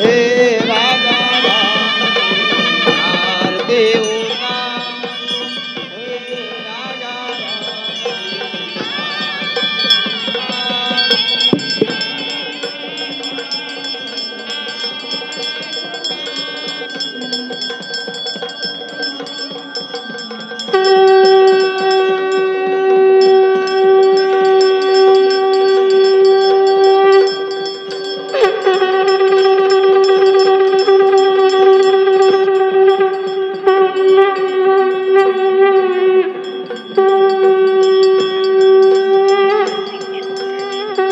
દેવા દેવ